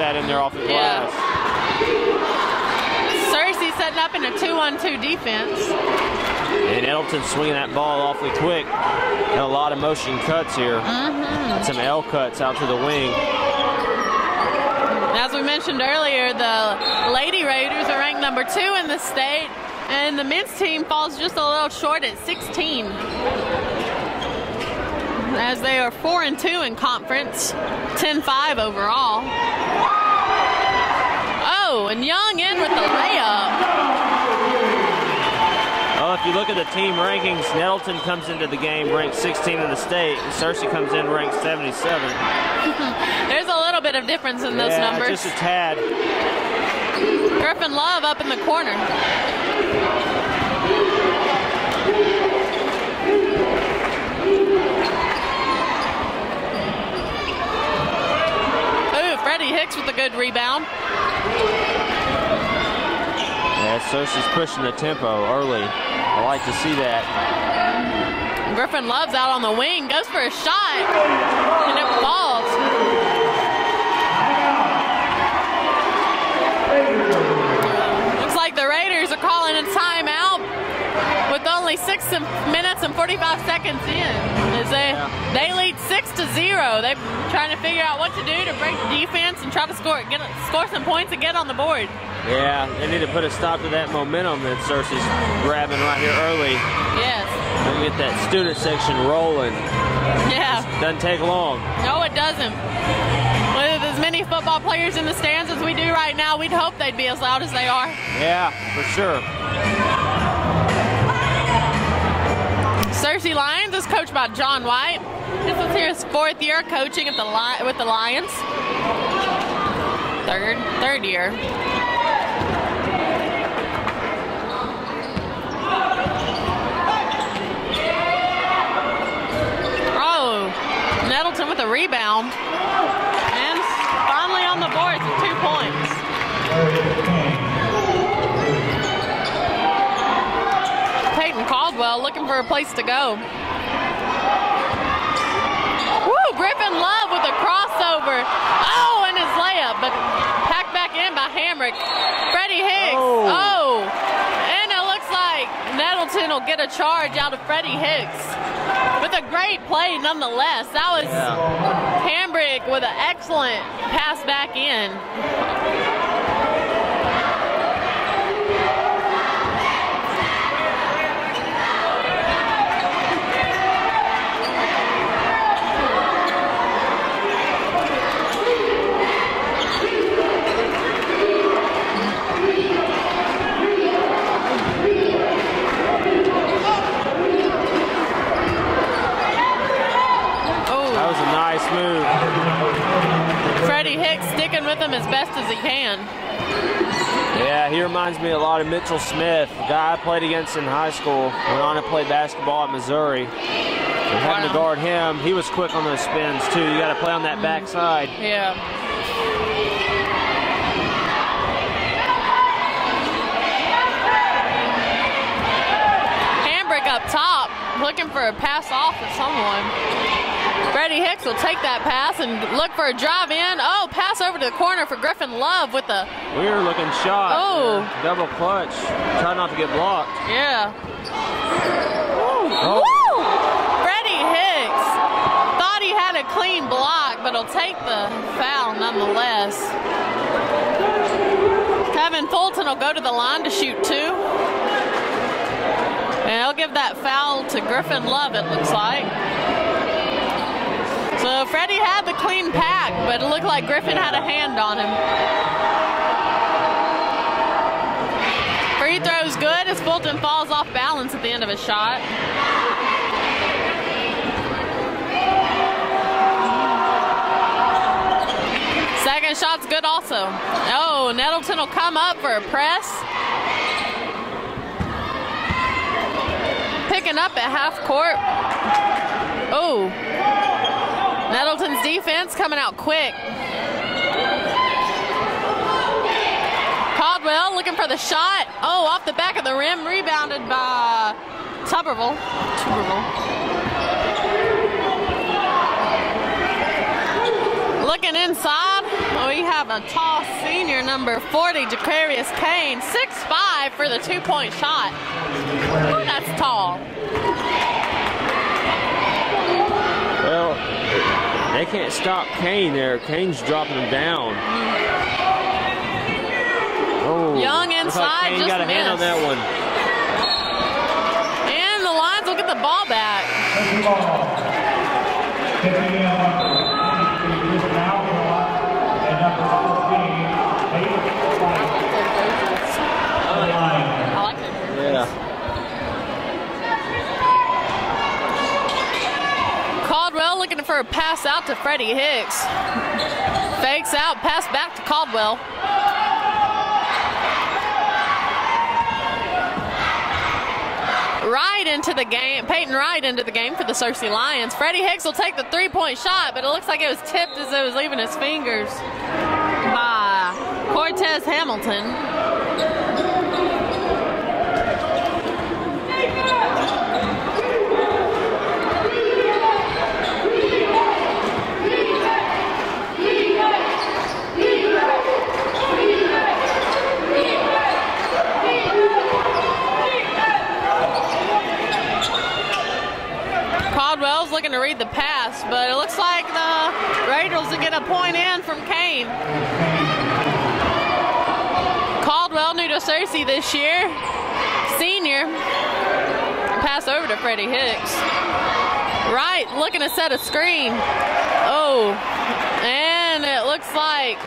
that in there off the Yeah. glass. Searcy setting up in a 2-1-2 defense. And Elton swinging that ball awfully quick. And a lot of motion cuts here. Mm-hmm. Some L cuts out to the wing. As we mentioned earlier, the Lady Raiders are ranked number two in the state, and the men's team falls just a little short at 16. As they are 4 and 2 in conference, 10 5 overall. And Young in with the layup. Well, if you look at the team rankings, Nettleton comes into the game ranked 16 in the state, and Searcy comes in ranked 77. There's a little bit of difference in those yeah, numbers. just a tad. Griffin Love up in the corner. Ooh, Freddie Hicks with a good rebound. Yeah, Searcy's pushing the tempo early. I like to see that. Griffin Love's out on the wing, goes for a shot, and it falls. Looks like the Raiders are calling a timeout only six minutes and 45 seconds in. As they, they lead six to zero. They're trying to figure out what to do to break the defense and try to score get score some points and get on the board. Yeah, they need to put a stop to that momentum that Searcy's grabbing right here early. Yes. And get that student section rolling. Yeah. Doesn't take long. No, it doesn't. With as many football players in the stands as we do right now, we'd hope they'd be as loud as they are. Yeah, for sure. Searcy Lions is coached by John White. This is his fourth year coaching at the Li- with the Lions. Third, third year. Oh, Nettleton with a rebound. And finally on the boards with two points. Peyton Caldwell looking for a place to go. Woo, Griffin Love with a crossover. Oh, and his layup, but packed back in by Hambrick. Freddie Hicks. Oh. Oh. And it looks like Nettleton will get a charge out of Freddie Hicks. With a great play nonetheless. That was Hambrick with an excellent pass back in. That was a nice move. Freddie Hicks sticking with him as best as he can. Yeah, he reminds me a lot of Mitchell Smith, the guy I played against in high school. Went on to play basketball at Missouri. And having to guard him, he was quick on those spins too. You got to play on that backside. Mm. Yeah. Hambrick up top, looking for a pass off of someone. Freddie Hicks will take that pass and look for a drive in. Oh, to the corner for Griffin Love with the Weird looking shot. Oh. Double clutch. Try not to get blocked. yeah. Oh. Woo! Freddie Hicks thought he had a clean block, but he'll take the foul nonetheless. Kevin Fulton will go to the line to shoot two. And he'll give that foul to Griffin Love, it looks like. So Freddie had the clean pack, but it looked like Griffin had a hand on him. Free throw's good as Fulton falls off balance at the end of his shot. Second shot's good also. Oh, Nettleton will come up for a press. Picking up at half court. Oh. Nettleton's defense coming out quick. Caldwell looking for the shot. Oh, off the back of the rim, rebounded by Tuberville. Tuberville. Looking inside, we have a tall senior, number 40, Jacarius Kane, 6'5 for the two-point shot. That's tall. Well, they can't stop Kane there. Kane's dropping them down. Oh, Young looks like inside, Kane just got a hand on that one. And the Lions will get the ball back. Tipping in number 22, now and number 14, Hayden White. The Lions. I like it. Yeah. Caldwell looking for a pass out to Freddie Hicks. Fakes out, pass back to Caldwell. Right into the game, Peyton Right into the game for the Searcy Lions. Freddie Hicks will take the three-point shot, but it looks like it was tipped as it was leaving his fingers by Cortez Hamilton. Caldwell's looking to read the pass, but it looks like the Raiders will get a point in from Kane. Caldwell, new to Searcy this year, senior. Pass over to Freddie Hicks. Right, looking to set a screen. Oh, and it looks like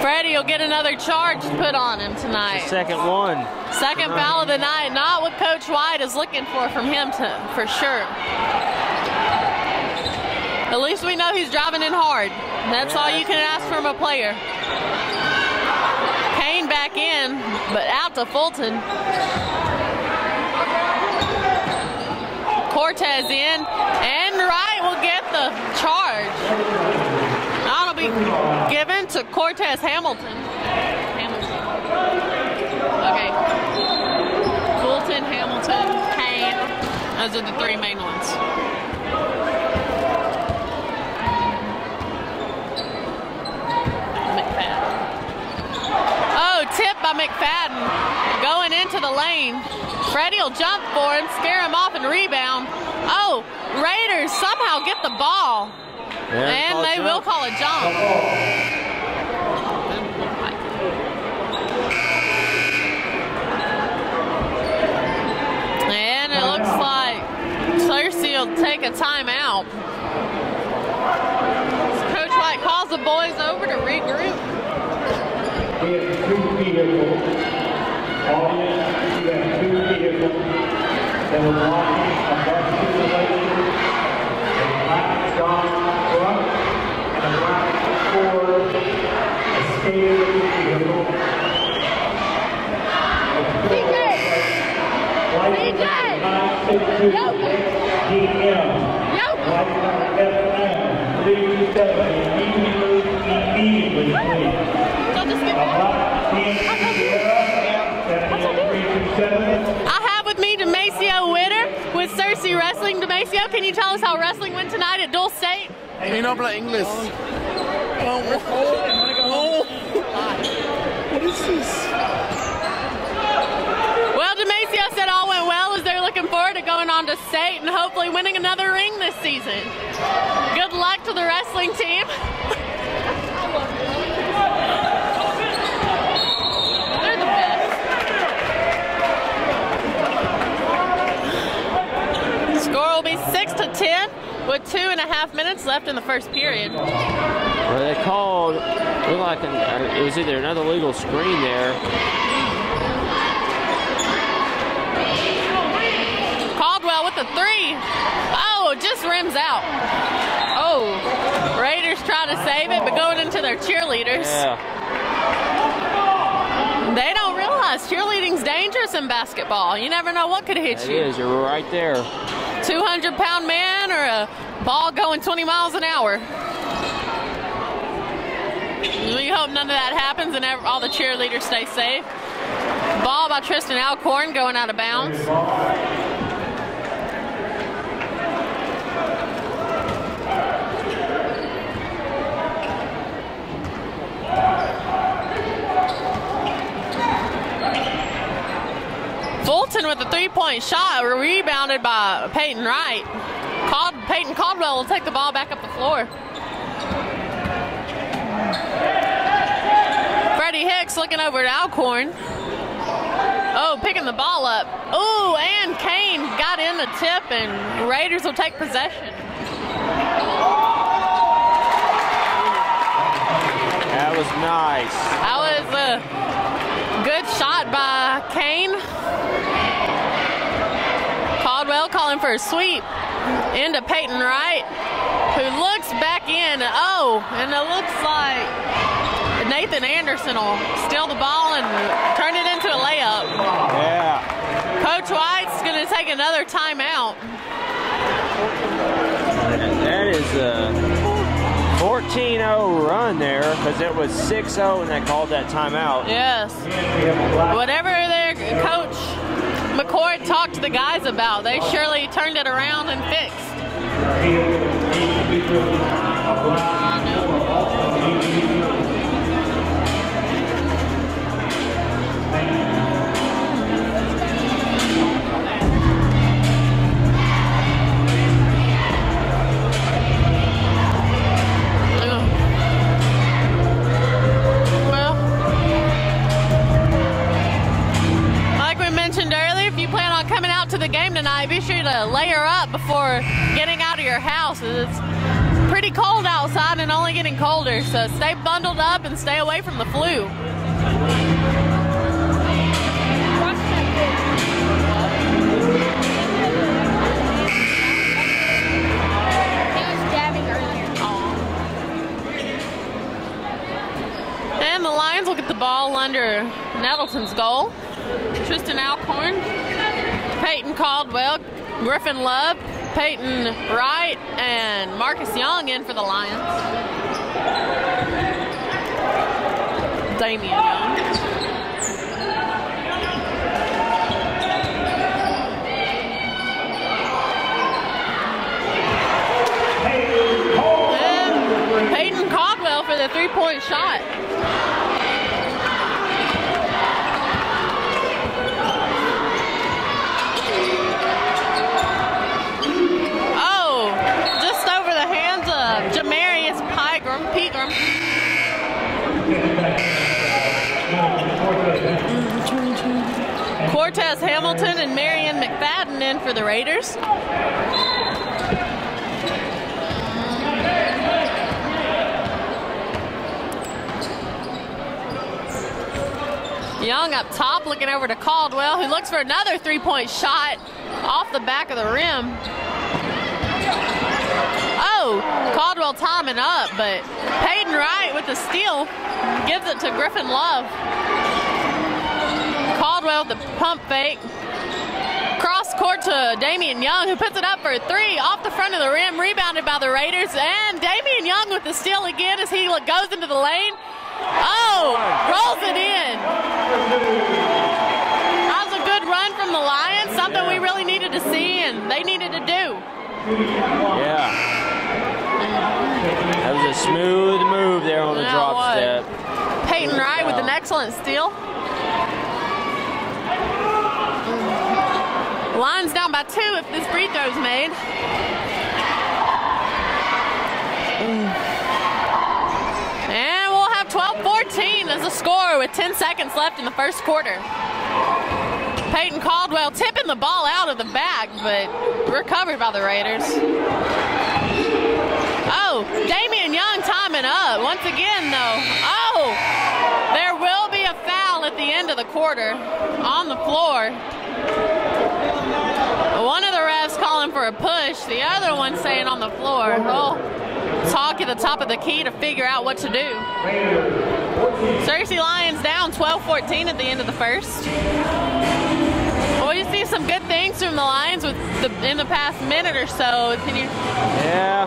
Freddie will get another charge put on him tonight. Second one. Second foul of the night, not what Coach White is looking for from him to, for sure. At least we know he's driving in hard. That's all you can ask from a player. Kane back in, but out to Fulton. Cortez in, and Wright will get the charge. That'll be given to Cortez Hamilton. Hamilton. Okay. Fulton, Hamilton, Kane. Those are the three main ones. Tip by McFadden. Going into the lane. Freddie will jump for him, scare him off, and rebound. Oh, Raiders somehow get the ball. Yeah, And they jump. will call a jump. And it looks like Searcy will take a timeout. Coach White calls the boys over to regroup. Vehicles. Audience, we have two vehicles that are blocking a bus circulation. A black Dodge truck and a black Ford Escape vehicle. Number 962 DM. License number FM 370. Immediately, immediately, please. So just give A black GMC Sierra, 78327. I have with me Demasio Witter with Searcy Wrestling. Demasio, can you tell us how wrestling went tonight at Dole State? Y no habla inglés. Oh, oh, What is this? Well, Demasio said all went well as they're looking forward to going on to state and hopefully winning another ring this season. Good luck to the wrestling team. They're the best. Score will be six to ten with two and a half minutes left in the first period. Well, they called. Looked like an, uh, it was either another legal screen there. Caldwell with the three. Oh, it just rims out. Oh, Raiders try to save it, but going into their cheerleaders. Yeah. They don't realize cheerleading's dangerous in basketball. You never know what could hit It you. is. You're right there. 200 pound man or a ball going 20 miles an hour. We hope none of that happens and all the cheerleaders stay safe. Ball by Tristan Alcorn going out of bounds. Fulton with three-point shot rebounded by Peyton Wright. Cald- Peyton Caldwell will take the ball back up the floor. Freddie Hicks looking over at Alcorn. Oh, picking the ball up. Oh, and Kane got in the tip, and Raiders will take possession. That was nice. That was a good shot by Kane. Caldwell calling for a sweep into Peyton Wright, who looks back in. Oh, and it looks like Nathan Anderson will steal the ball and turn it into a layup. Yeah. Coach White's going to take another timeout. That is a 14-0 run there because it was 6-0 and they called that timeout. Yes. Whatever McCord talked to the guys about, they surely turned it around and fixed. Tonight, be sure to layer up before getting out of your house. It's pretty cold outside and only getting colder, so stay bundled up and stay away from the flu. And the Lions will get the ball under Nettleton's goal. Tristan Alcorn, Peyton Caldwell, Griffin Love, Peyton Wright, and Marcus Young in for the Lions. Damian Young. Peyton Caldwell for the three-point shot. Oh, just over the hands of Jamarius Pygram, Pegram. Cortez Hamilton and Marion McFadden in for the Raiders. Young up top, looking over to Caldwell, who looks for another three-point shot off the back of the rim. Oh, Caldwell timing up, but Peyton Wright with the steal gives it to Griffin Love. Caldwell with the pump fake. Cross court to Damian Young, who puts it up for a three off the front of the rim, rebounded by the Raiders. And Damian Young with the steal again as he goes into the lane. Oh, rolls it in. That was a good run from the Lions, something we really needed to see and they needed to do. Yeah. That was a smooth move there on the That drop was. step. Peyton Wright with an excellent steal. Lions down by two if this free throw's made. And we'll have 12-14 as a score with 10 seconds left in the first quarter. Peyton Caldwell tipping the ball out of the bag, but recovered by the Raiders. Oh, Damian Young timing up once again, though. Oh, there will be a foul at the end of the quarter on the floor. One of the refs calling for a push, the other one saying on the floor. Oh, talk at the top of the key to figure out what to do. Searcy Lions down 12-14 at the end of the first. Well, you see some good things from the Lions with the, in the past minute or so. Can you? Yeah.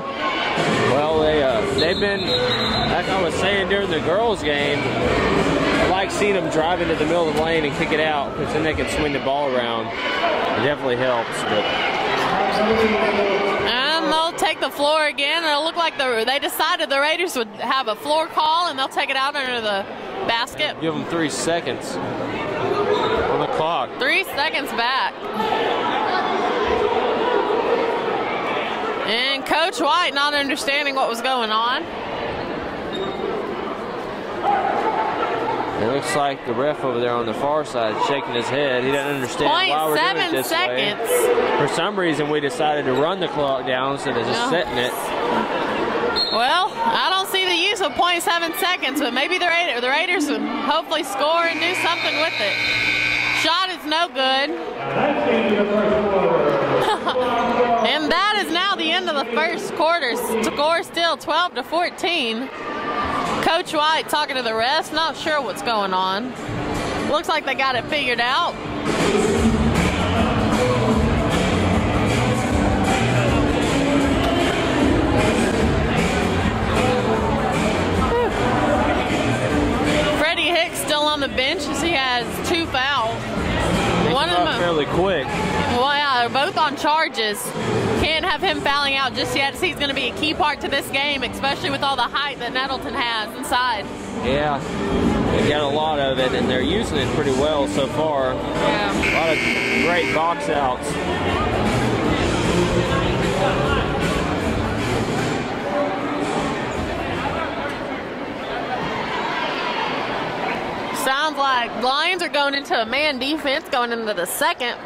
Well, they uh, they've been like I was saying during the girls' game. I like seeing them drive into the middle of the lane and kick it out because then they can swing the ball around. It definitely helps. But And they'll take the floor again. It'll look like the, they decided the Raiders would have a floor call and they'll take it out under the basket. give them three seconds. on the clock. Three seconds back. And Coach White not understanding what was going on. It looks like the ref over there on the far side is shaking his head. He doesn't understand Point why we're doing it this seconds. way. For some reason, we decided to run the clock down instead of just No. setting it. Well, I don't see the use of 0.7 seconds, but maybe the Raiders, the Raiders would hopefully score and do something with it. Shot is no good. That's the end of the first quarter. And that is now the end of the first quarter. Score still 12 to 14. Coach White talking to the rest, not sure what's going on. Looks like they got it figured out. Freddie Hicks still on the bench as he has two fouls. One of them. fairly quick. Well, yeah, they're both on charges. Can't have him fouling out just yet. He's going to be a key part to this game, especially with all the height that Nettleton has inside. Yeah, they got a lot of it, and they're using it pretty well so far. Yeah. A lot of great box outs. Sounds like Lions are going into a man defense going into the second.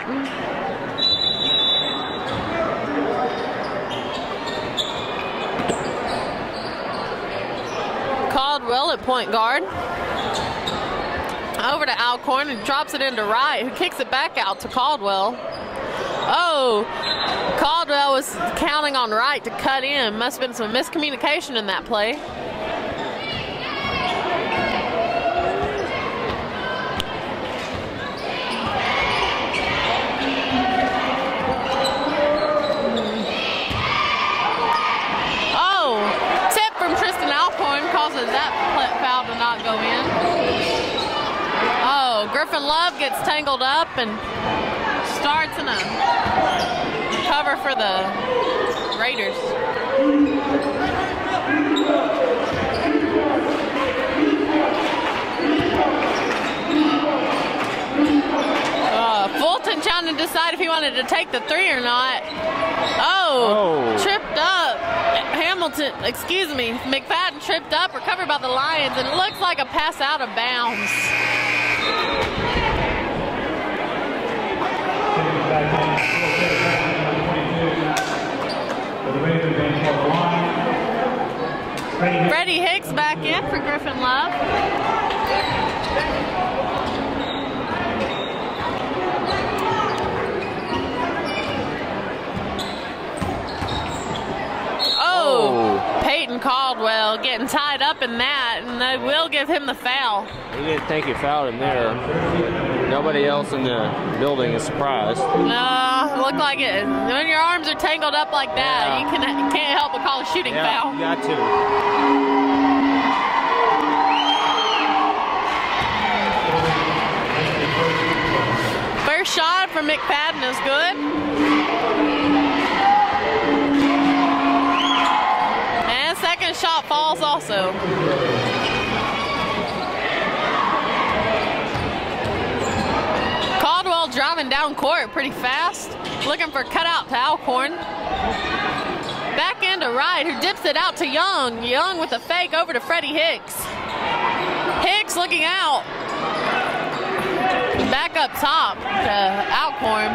Caldwell at point guard. Over to Alcorn and drops it into Wright, who kicks it back out to Caldwell. Oh, Caldwell was counting on Wright to cut in. Must have been some miscommunication in that play. Oh, tip from Tristan Alcorn causes that foul to not go in. Oh, Griffin Love gets tangled up and starts in a cover for the Raiders. Fulton trying to decide if he wanted to take the three or not. Oh, Oh. tripped up. Hamilton, excuse me, McFadden tripped up, recovered by the Lions, and it looks like a pass out of bounds. Back in, still set back in, 22. For the Raiders, bench number one. Freddie Hicks. Freddie Hicks back in for Griffin Love. Caldwell getting tied up in that, and they will give him the foul. He didn't think he fouled him there. Nobody else in the building is surprised. No, look like it. When your arms are tangled up like that, Yeah. you can can't help but call a shooting Yeah, foul. you got to. First shot from McFadden is good. Also. Caldwell driving down court pretty fast, looking for cutout to Alcorn. Back into Wright, who dips it out to Young. Young with a fake over to Freddie Hicks. Hicks looking out. Back up top to Alcorn.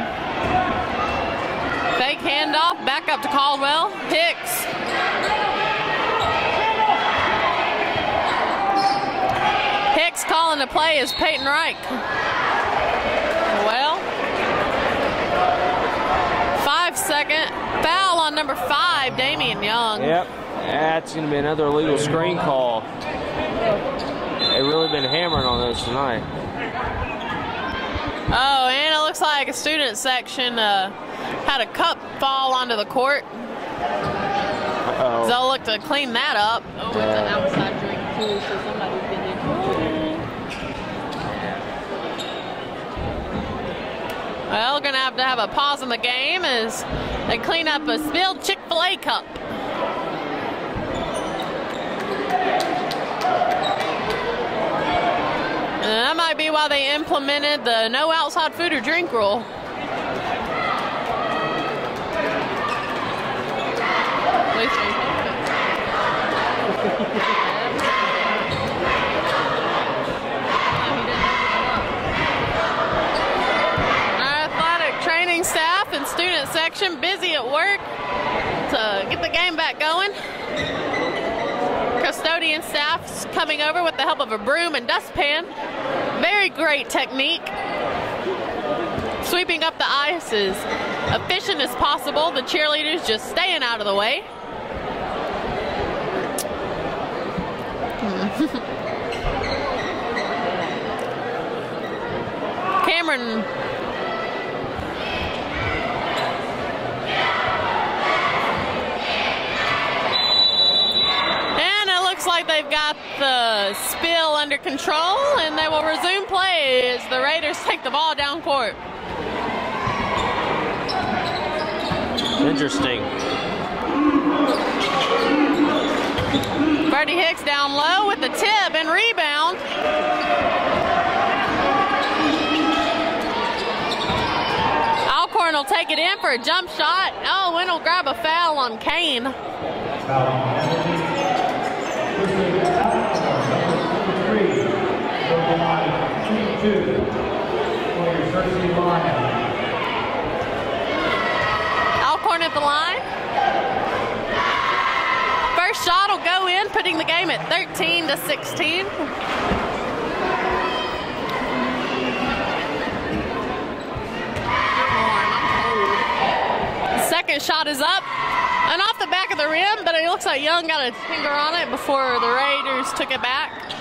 Fake handoff, back up to Caldwell. Hicks. Hicks calling the play is Peyton Wright. Well, five second foul on number five, Damian Young. Yep. That's going to be another illegal screen call. They've really been hammering on those tonight. Oh, and it looks like a student section uh, had a cup fall onto the court. Uh-oh. They'll look to clean that up. Oh, it's an outside drink too, so somebody's been in. Well, gonna have to have a pause in the game as they clean up a spilled Chick-fil-A cup. that might be why they implemented the no outside food or drink rule. At least we hope Our athletic training staff and section busy at work to get the game back going. Custodian staff's coming over with the help of a broom and dustpan. Very great technique. Sweeping up the ice as efficient as possible. The cheerleaders just staying out of the way. Cameron And it looks like they've got the spill under control, and they will resume play as the Raiders take the ball down court. Interesting. Freddie Hicks down low with the tip and rebound. Alcorn will take it in for a jump shot. Oh, and will grab a foul on Kane. Foul on Kennedy. Tristan Alcorn, number 53, goes the line, 22, for your Searcy Lions. Alcorn at the line. First shot will go in, putting the game at 13 to 16. Second shot is up and off the back of the rim, but it looks like Young got a finger on it before the Raiders took it back.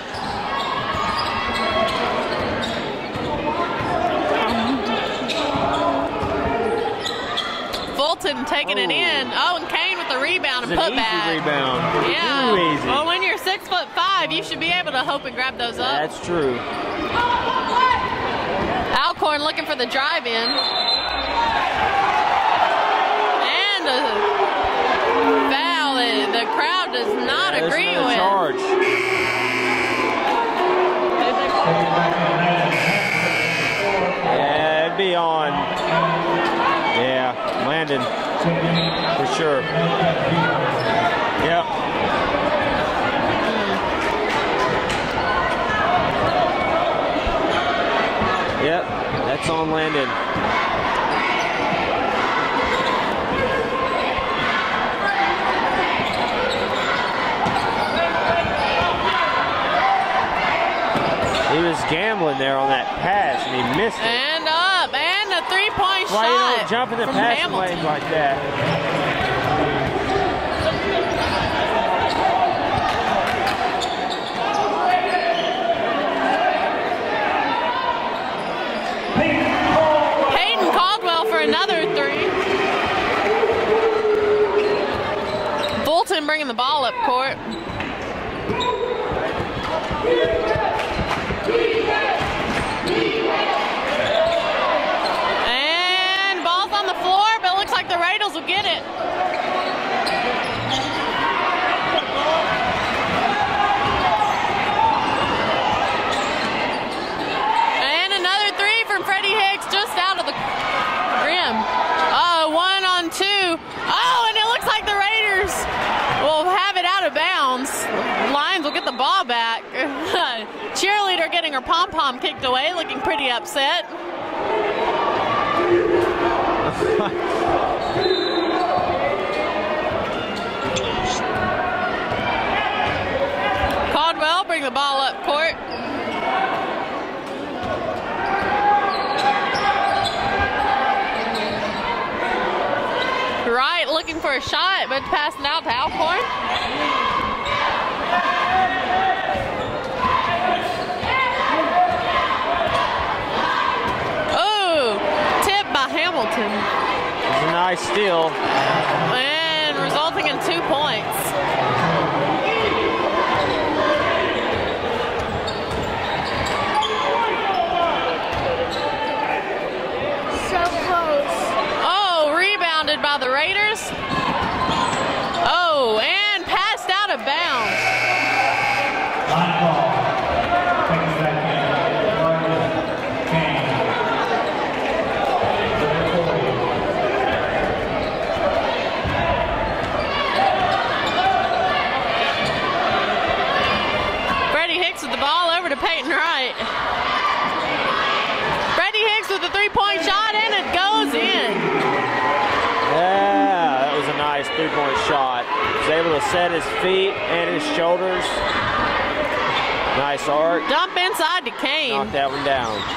Fulton taking it oh. in. Oh, and Kane with the rebound and It's put an back. rebound. Yeah. Too easy. Well, when you're six foot five, you should be able to hope and grab those up. That's true. Alcorn looking for the drive in. And a foul that the crowd does not There's agree with. charge. Landon for sure. Yep. Yep, that's on Landon. He was gambling there on that pass and he missed it. And three-point Why you don't jump in the from passing lanes like that? Caldwell for another three. Bolton bringing the ball up court. And ball's on the floor, but it looks like the Raiders will get it. And another three from Freddie Hicks just out of the rim. Oh, one on two. Oh, and it looks like the Raiders will have it out of bounds. Lions will get the ball back. Cheerleader getting her pom pom kicked away, looking pretty upset. Caldwell bring the ball up court. Right, looking for a shot, but passing out to Alcorn. Oh, tip by Hamilton, It's a nice steal. and resulting in two points. So close. Oh, rebounded by the Raiders. Oh, and passed out of bounds. Line ball. Taking it back in. three-point shot. Able set his feet and his shoulders. Nice arc. Dump inside to Kane. Knocked that one down.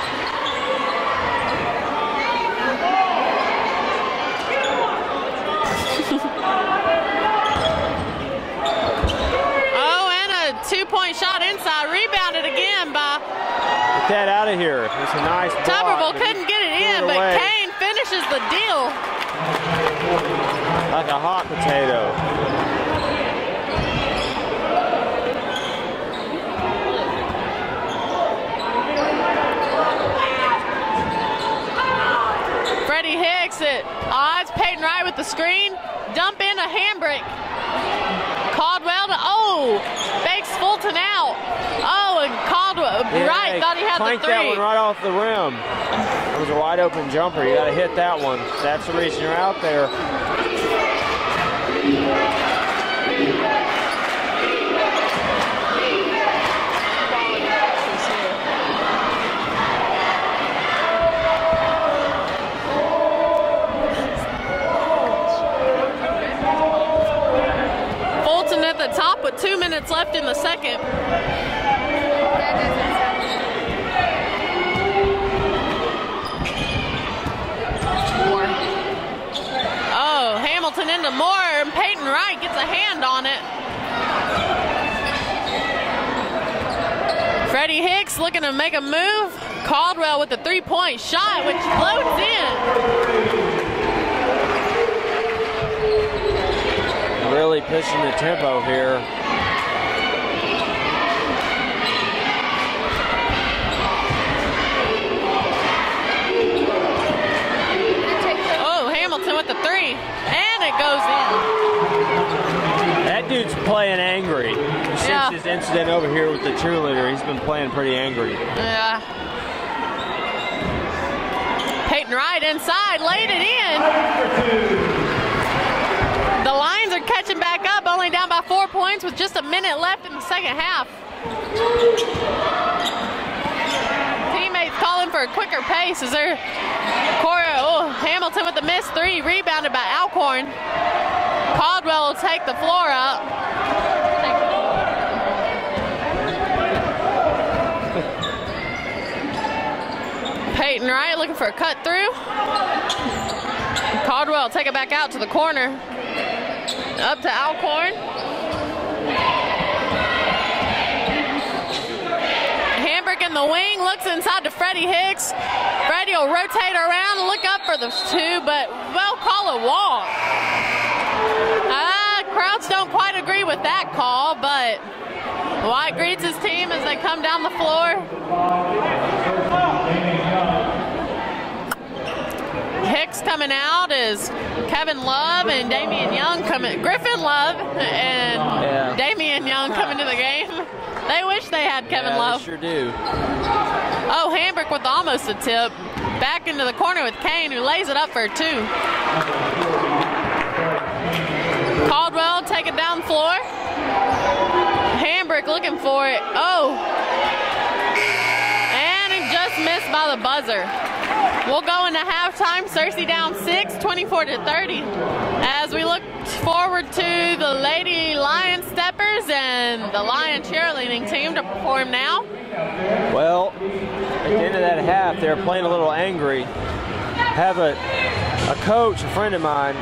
Oh, and a two-point shot inside. Rebounded again by Get that out of here. It's a nice Tuberville. Couldn't get it in, but away Kane finishes the deal. like a hot potato. At odds. Peyton Wright with the screen. Dump in a handbrake. Caldwell to, oh, fakes Fulton out. Oh, and Caldwell, Yeah, Wright thought he had the three. that one right off the rim. It was a wide open jumper. You got to hit that one. That's the reason you're out there. Fulton at the top with two minutes left in the second. Oh, Hamilton into Moore, and Peyton Wright gets a hand on it. Freddie Hicks looking to make a move. Caldwell with the three-point shot, which floats in. Really pushing the tempo here. Oh, Hamilton with the three, and it goes in. That dude's playing angry. Since Yeah. his incident over here with the cheerleader, he's been playing pretty angry. Yeah. Peyton Wright inside, laid it in. The Lions are catching back up, only down by four points with just a minute left in the second half. Teammates calling for a quicker pace as they're Cora, oh, Hamilton with the missed three, rebounded by Alcorn. Caldwell will take the floor up. Peyton Wright looking for a cut through. Caldwell take it back out to the corner. Up to Alcorn. Hambrick in the wing looks inside to Freddie Hicks. Freddie will rotate around look up for the two, but well call a walk. Ah, crowds don't quite agree with that call, but White greets his team as they come down the floor. Hicks coming out is Kevin Love and Damian Young coming. Griffin Love and Yeah. Damian Young coming to the game. They wish they had Kevin yeah, Love. They sure do. Oh, Hambrick with almost a tip. Back into the corner with Kane, who lays it up for two. Caldwell take it down floor. Hambrick looking for it. Oh. Missed by the buzzer. We'll go into halftime. Searcy down six, 24 to 30. As we look forward to the Lady Lion Steppers and the Lion cheerleading team to perform now. Well, at the end of that half, they're playing a little angry. Have a a coach, a friend of mine,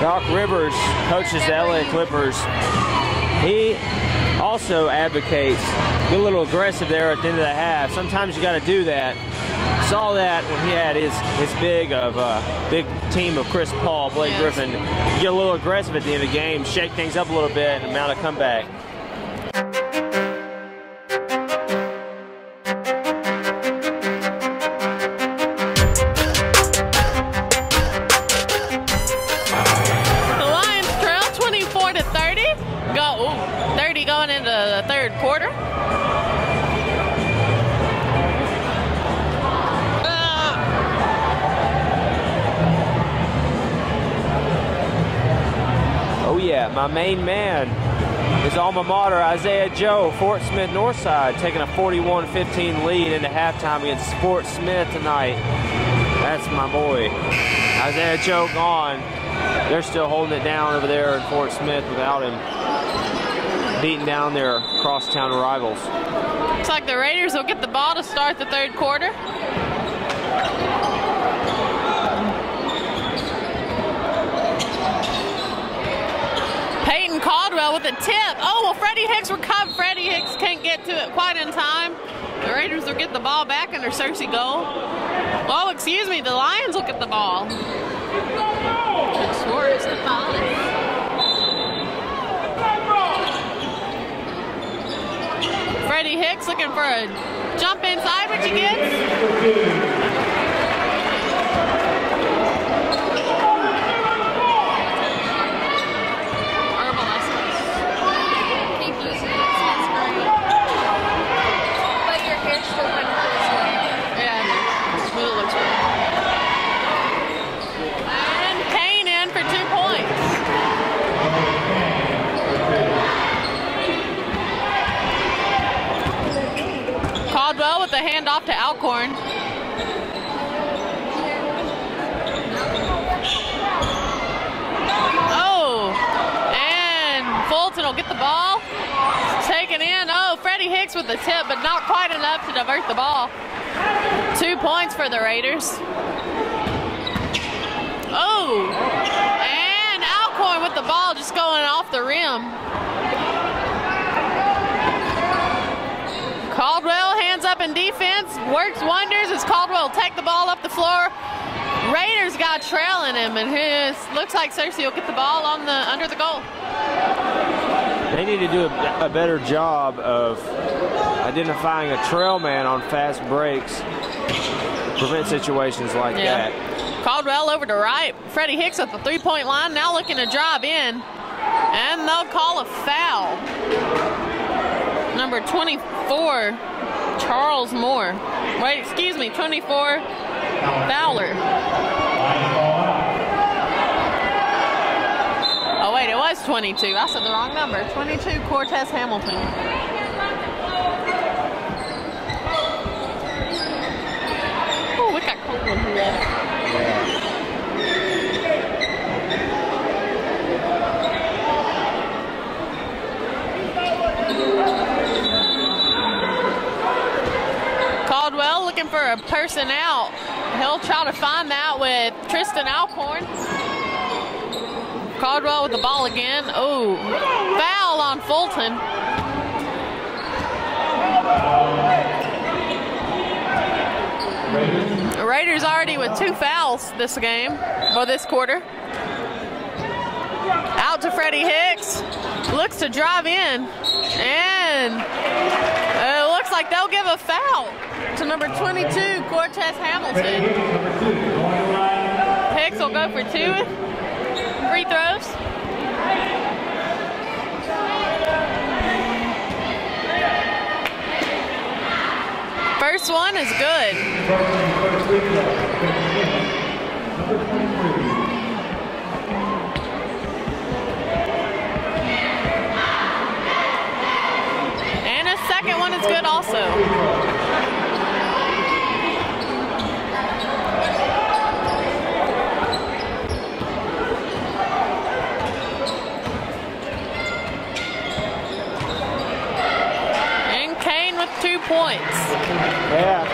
Doc Rivers, coaches the LA Clippers. He also advocates be a little aggressive there at the end of the half. Sometimes you got to do that. Saw that when he had his his big of uh, big team of Chris Paul, Blake Yes. Griffin. Get a little aggressive at the end of the game, shake things up a little bit, and mount a comeback. Main man is alma mater Isaiah Joe, Fort Smith Northside, taking a 41-15 lead into halftime against Fort Smith tonight. That's my boy. Isaiah Joe on. They're still holding it down over there in Fort Smith without him beating down their crosstown rivals. Looks like the Raiders will get the ball to start the third quarter. Peyton Caldwell with a tip. Oh, well, Freddie Hicks recovered. Freddie Hicks can't get to it quite in time. The Raiders will get the ball back under Searcy goal. Oh, excuse me, the Lions will get the ball. Suarez to five. Freddie Hicks looking for a jump inside, which he gets. Herbal essence. Keep using it. It smells great. But your hair still kind of feels weird. Yeah, it really looks good. And Kane in for two points. Caldwell with the handoff to Alcorn. Oh, and Fulton will get the ball. Taken in. Oh, Freddie Hicks with the tip, but not quite enough to divert the ball. Two points for the Raiders. Oh, and Alcorn with the ball just going off the rim. Caldwell defense, works wonders as Caldwell take the ball up the floor. Raiders got trailing him, and his looks like Searcy will get the ball on the under the goal. They need to do a, a better job of identifying a trail man on fast breaks, prevent situations like Yeah. that. Caldwell over to right. Freddie Hicks at the three point line, now looking to drive in. And they'll call a foul. Number 24, Charles Moore. Wait, excuse me, 24, Fowler. Oh, wait, it was 22. I said the wrong number. 22, Cortez Hamilton. Oh, we got cold in here. Caldwell looking for a person out. He'll try to find that with Tristan Alcorn. Caldwell with the ball again. Oh, foul on Fulton. Raiders already with two fouls this game, or this quarter. Out to Freddie Hicks. Looks to drive in. And like they'll give a foul to number 22, Cortez Hamilton. Hicks will go for two free throws. First one is good. Is good also. And Kane with two points. Yeah.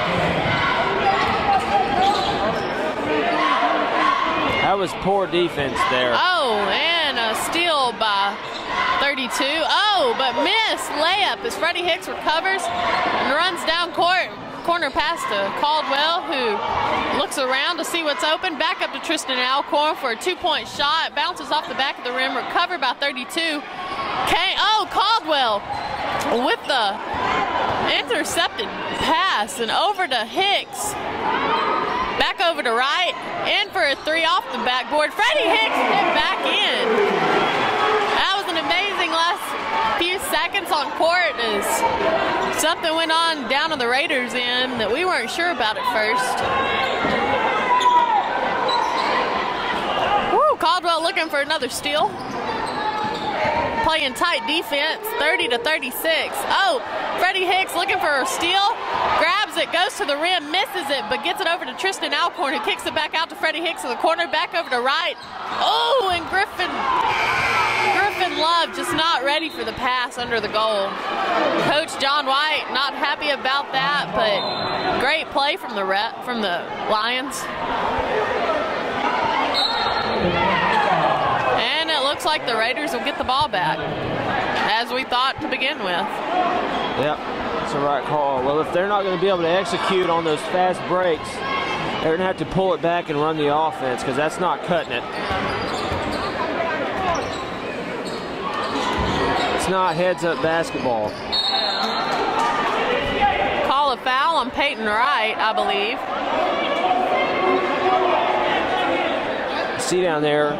That was poor defense there. Oh, and a steal by 32. Oh, but miss layup as Freddie Hicks recovers and runs down court. Corner pass to Caldwell, who looks around to see what's open. Back up to Tristan Alcorn for a two-point shot. Bounces off the back of the rim, recovered by 32. Kane, oh, Caldwell with the intercepted pass and over to Hicks. Back over to right, in for a three off the backboard. Freddie Hicks hit back in. That was an amazing last few seconds on court as something went on down on the Raiders end that we weren't sure about at first. Woo, Caldwell looking for another steal. playing tight defense, 30 to 36. Oh, Freddie Hicks looking for a steal, grabs it, goes to the rim, misses it, but gets it over to Tristan Alcorn, who kicks it back out to Freddie Hicks in the corner, back over to right. Oh, and Griffin Griffin Love just not ready for the pass under the goal. Coach John White not happy about that, but great play from the rep, from the Lions. And it looks like the Raiders will get the ball back, as we thought to begin with. Yep, that's the right call. Well, if they're not going to be able to execute on those fast breaks, they're going to have to pull it back and run the offense because that's not cutting it. It's not heads up basketball. Call a foul on Peyton Wright, I believe. See down there,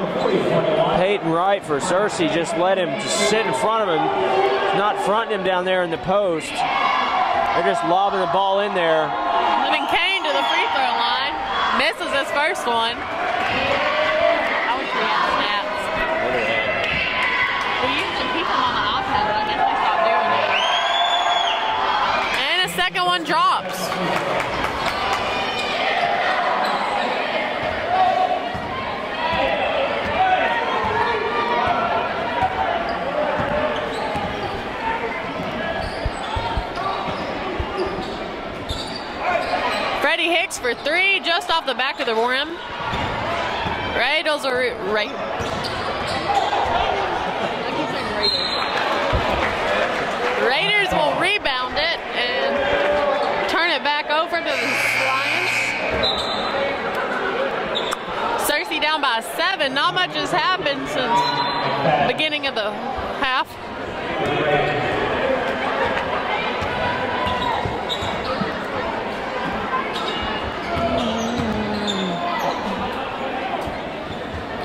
Peyton Wright for Searcy just let him just sit in front of him, not fronting him down there in the post. They're just lobbing the ball in there. Living Kane to the free throw line. Misses his first one. I wish we had snaps. We usually keep them on the iPad, but I guess they stopped doing it. And a second one drops. Freddie Hicks for three, just off the back of the rim. Raiders are right. Raiders will rebound it and turn it back over to the Lions. Searcy down by seven. Not much has happened since beginning of the half.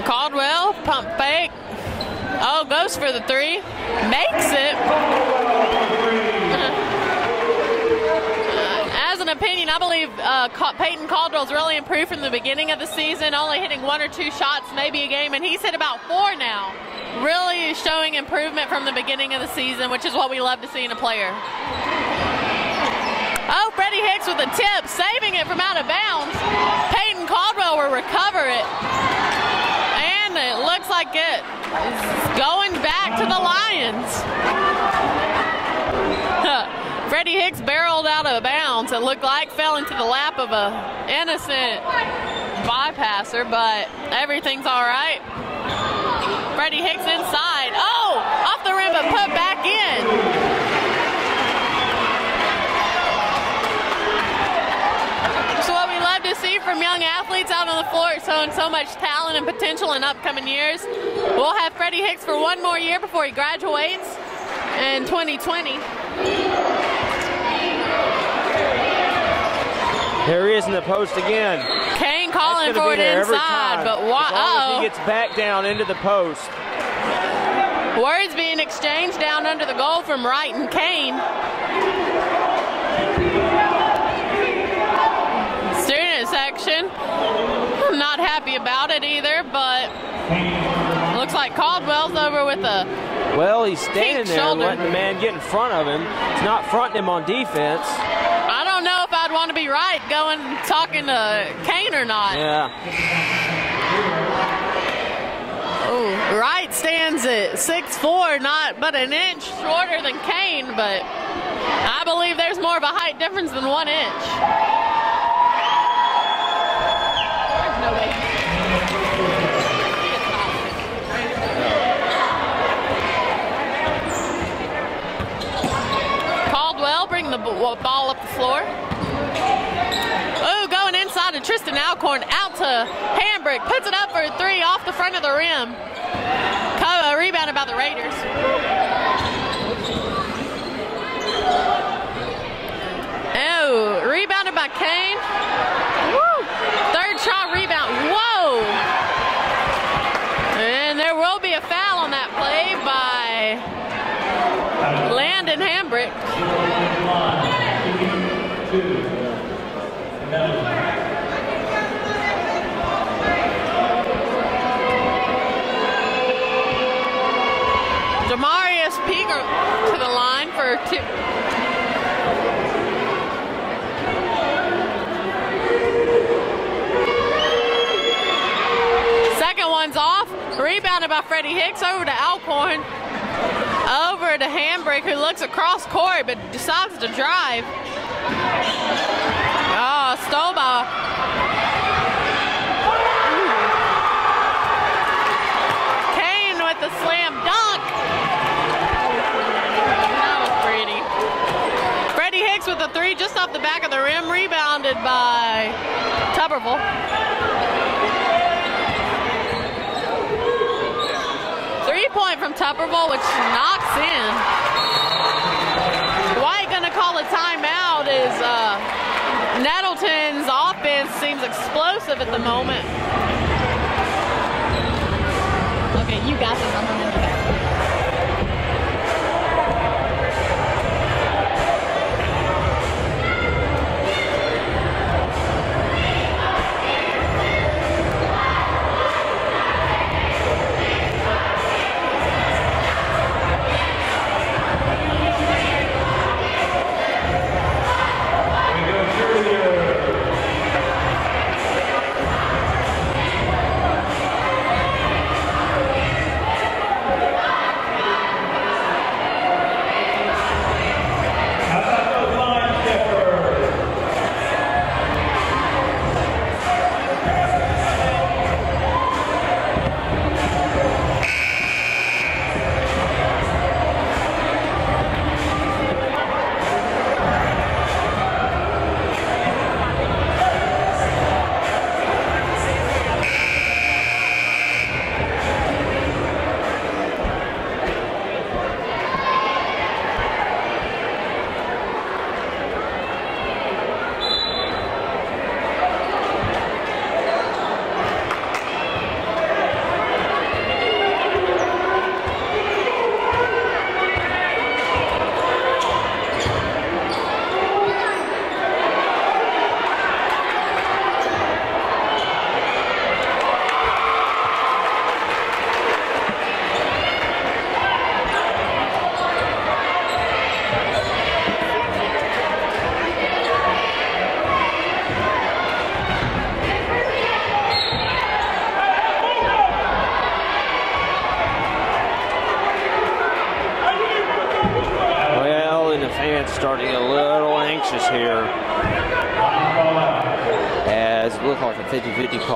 Caldwell, pump fake. Oh, goes for the three. Makes it. Uh, As an opinion, I believe uh, Peyton Caldwell's really improved from the beginning of the season, only hitting one or two shots maybe a game, and he's hit about four now. Really showing improvement from the beginning of the season, which is what we love to see in a player. Oh, Freddie Hicks with a tip, saving it from out of bounds. Peyton Caldwell will recover it. It looks like it is going back to the Lions. Freddie Hicks barreled out of bounds. It looked like fell into the lap of a innocent bypasser, but everything's all right. Freddie Hicks inside. Oh, off the rim, but put back in. So what we love to see from young athletes out on the floor showing so much talent and potential in upcoming years. We'll have Freddie Hicks for one more year before he graduates in 2020. There he is in the post again. Kane calling for it inside, but why? As long as Oh, he gets back down into the post. words being exchanged down under the goal from Wright and Kane. Student section, not happy about it either, but looks like Caldwell's over with a Well, he's standing there shoulder. letting the man get in front of him. He's not fronting him on defense. I don't know if I'd want to be right going talking to Kane or not. Yeah. Oh, Wright stands at 6'4", not but an inch shorter than Kane, but I believe there's more of a height difference than one inch. Caldwell bring the ball up the floor. Ooh, going inside to Tristan Alcorn, out to Hambrick, puts it up for a three off the front of the rim. Uh, rebounded by the Raiders. Oh, rebounded by Kane. Woo! Third shot rebound. Whoa! And there will be a foul on that play by Landon Hambrick. Demarius Peeger to the line for two. Second one's off. Rebounded by Freddie Hicks over to Alcorn. Over to Hambrick, who looks across court but decides to drive. Oh, by. Kane with the slam dunk. That was pretty. Freddie Hicks with a three just off the back of the rim, rebounded by Tuberville. Three point from Tuberville, which knocks in. White gonna call a timeout is uh, Nettleton's offense seems explosive at the moment. Okay, you got this.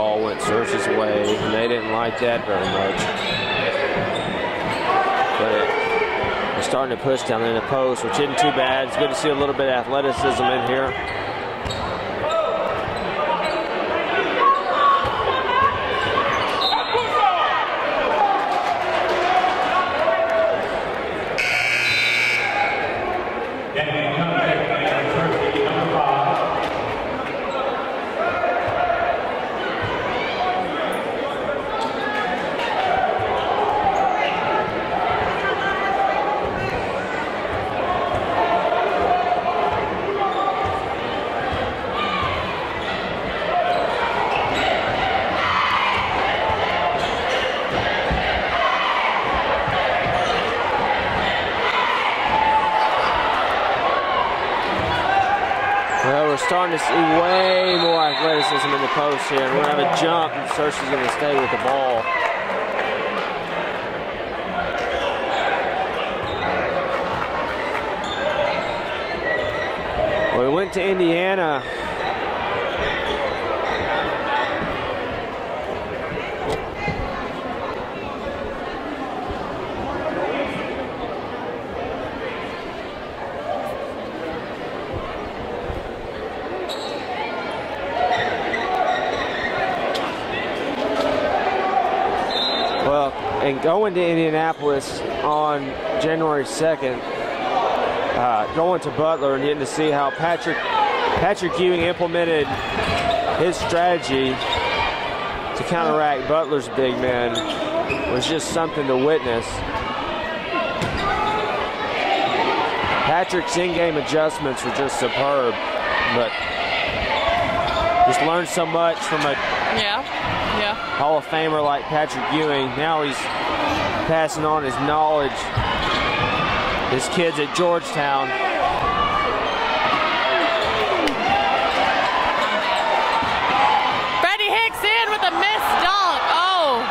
50-50 went Searcy's way, and they didn't like that very much. But it, they're starting to push down in the post, which isn't too bad. It's good to see a little bit of athleticism in here. Danny Cunningham, and jersey number five. Well, we're starting to see way more athleticism in here. We're going to have a jump, and Searcy's going to stay with the ball. We went to Indiana. Well, and going to Indianapolis on January 2nd, uh, going to Butler and getting to see how Patrick Patrick Ewing implemented his strategy to counteract Butler's big men was just something to witness. Patrick's in-game adjustments were just superb, but just learned so much from a Yeah, yeah. Hall of Famer like Patrick Ewing. Now he's passing on his knowledge. His kids at Georgetown. Freddie Hicks in with a missed dunk. Oh.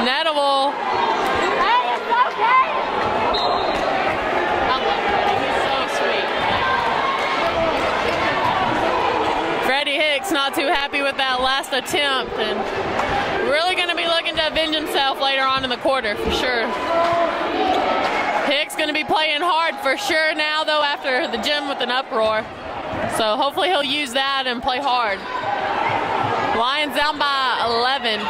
Nettable. Hey, it's okay. I love Freddie. He's so sweet. Freddie Hicks not too happy with that last attempt and really going to be looking to avenge himself later on in the quarter for sure. Hicks going to be playing hard for sure now, though, after the gym with an uproar. So hopefully he'll use that and play hard. Lions down by 11.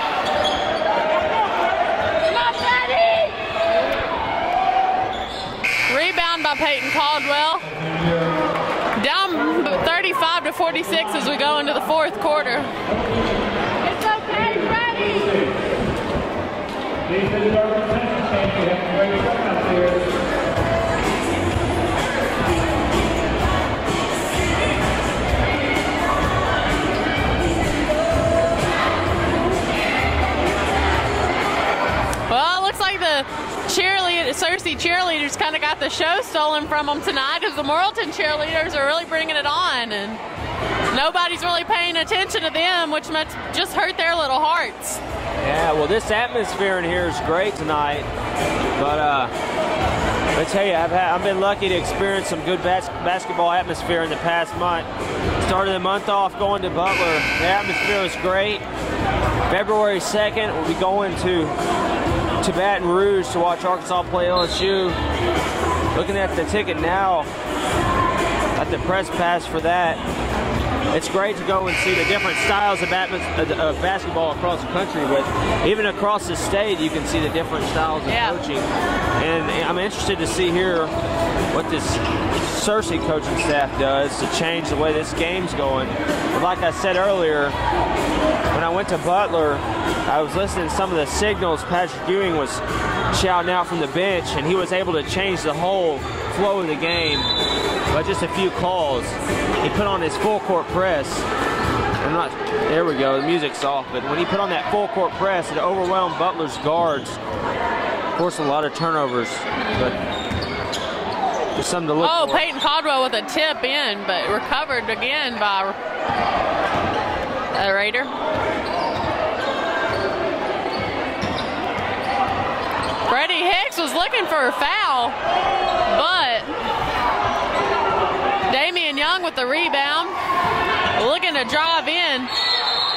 Rebound by Peyton Caldwell. Down 35 to 46 as we go into the fourth quarter. It's okay, Freddie. Searcy cheerleaders kind of got the show stolen from them tonight because the Morrilton cheerleaders are really bringing it on and nobody's really paying attention to them, which must just hurt their little hearts. Yeah, well, this atmosphere in here is great tonight. But uh, I tell you, I've, had, I've been lucky to experience some good bas- basketball atmosphere in the past month. Started the month off going to Butler. The atmosphere was great. February 2nd, we'll be going to to Baton Rouge to watch Arkansas play LSU. Looking at the ticket now, at the press pass for that. It's great to go and see the different styles of, of basketball across the country, but even across the state, you can see the different styles of Yeah. coaching. And I'm interested to see here what this Searcy coaching staff does to change the way this game's going. But like I said earlier, when I went to Butler, I was listening to some of the signals Patrick Ewing was shouting out from the bench, and he was able to change the whole flow of the game by just a few calls. He put on his full court press. I'm not. There we go. The music's off. But when he put on that full court press, it overwhelmed Butler's guards. Forced a lot of turnovers, but just something to look Oh, for. Peyton Caldwell with a tip in, but recovered again by a Raider. Freddie Hicks was looking for a foul, but Damian Young with the rebound, looking to drive in,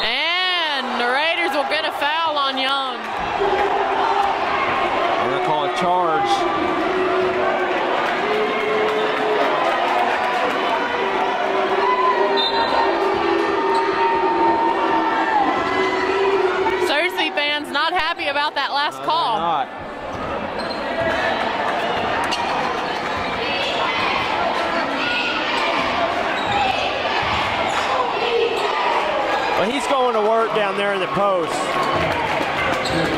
and the Raiders will get a foul on Young. They're gonna call a charge. Searcy fans not happy about that last call. Not. But he's going to work down there in the post.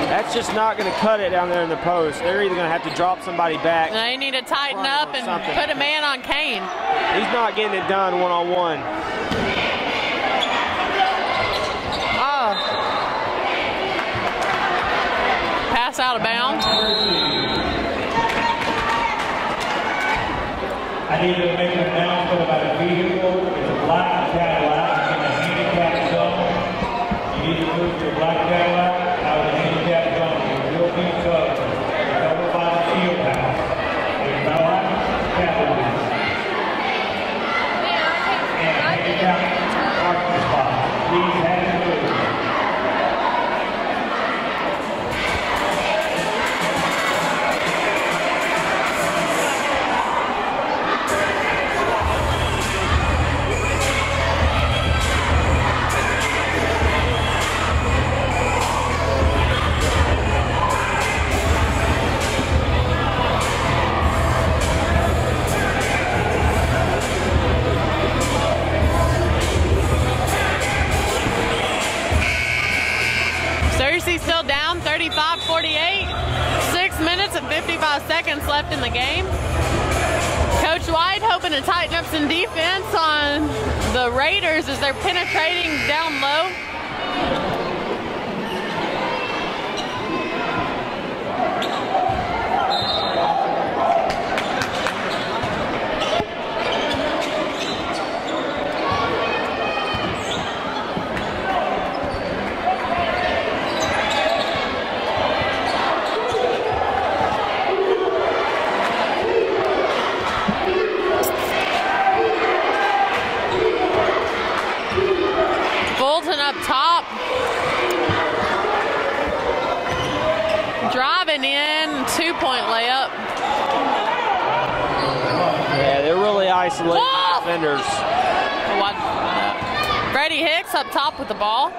That's just not going to cut it down there in the post. They're either going to have to drop somebody back. They need to tighten up and something. put a man on Kane. He's not getting it done one on one. Oh. Pass out of bounds. I need to make an announcement about a vehicle. Still down 35 48. Six minutes and 55 seconds left in the game. Coach White hoping to tighten up some defense on the Raiders as they're penetrating down low. Fulton up top. Driving in, two point layup. Yeah, they're isolating Whoa! defenders. Freddie Hicks up top with the ball.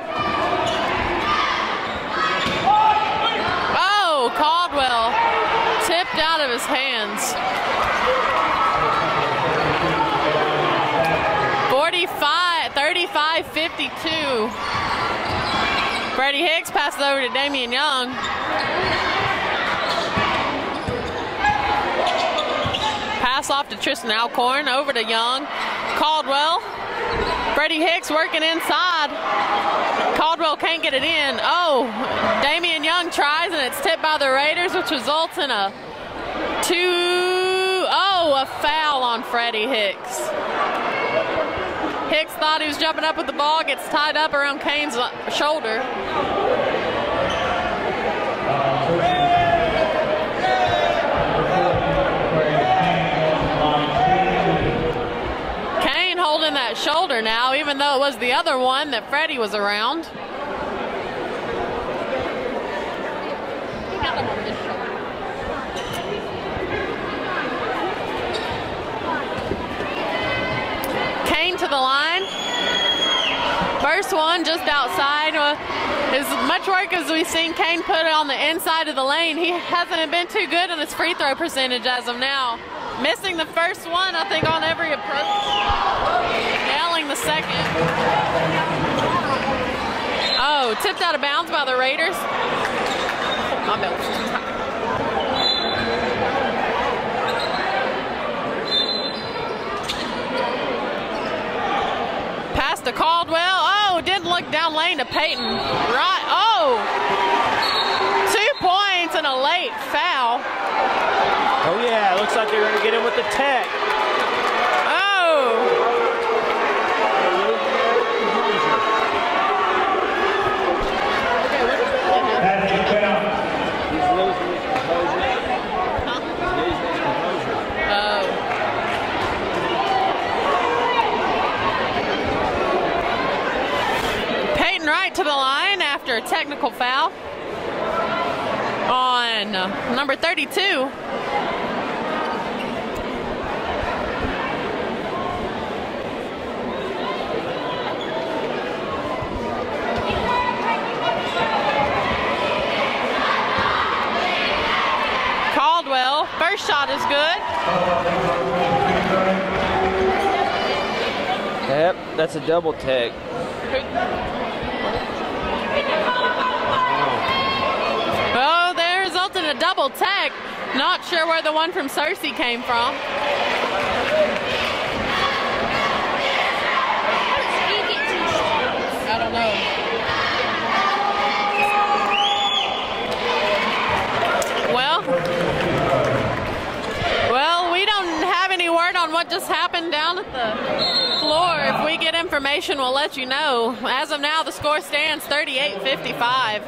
Oh, Caldwell tipped out of his hands. 45, 35, 52. Freddie Hicks passes over to Damian Young. Pass off to Tristan Alcorn, over to Young. Caldwell. Freddie Hicks working inside. Caldwell can't get it in. Oh, Damian Young tries and it's tipped by the Raiders, which results in a two. Oh, a foul on Freddie Hicks. Hicks thought he was jumping up with the ball, gets tied up around Kane's shoulder. Shoulder now, even though it was the other one that Freddie was around. Kane to the line. First one just outside. Uh, As much work as we've seen Kane put it on the inside of the lane, he hasn't been too good on his free throw percentage as of now. Missing the first one, I think, on every approach. The second. Oh, tipped out of bounds by the Raiders. My bad. Pass to Caldwell. Oh, didn't look down lane to Peyton. Right. Oh, two points and a late foul. Oh yeah, looks like they're gonna get him with the tech. Oh, That's the penalty. He's losing his composure. He's losing his composure. oh. Peyton Wright to the line after a technical foul on number 32. Caldwell, first shot is good. Yep, that's a double tech. Oh, that resulted in a double tech. Not sure where the one from Searcy came from. I don't know. Well, well, we don't have any word on what just happened down at the floor. If we get information, we'll let you know. As of now, the score stands 38-55.